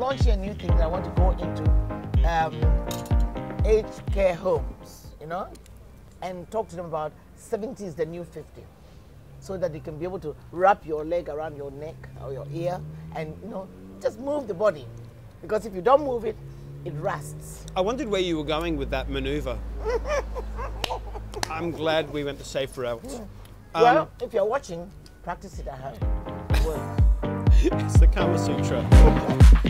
launching a new thing that I want to go into um, aged care homes, you know, and talk to them about 70 is the new 50 so that they can be able to wrap your leg around your neck or your ear and, you know, just move the body. Because if you don't move it, it rusts. I wondered where you were going with that maneuver. I'm glad we went the safe route. Um, well, if you're watching, practice it at home. It it's the Kama Sutra.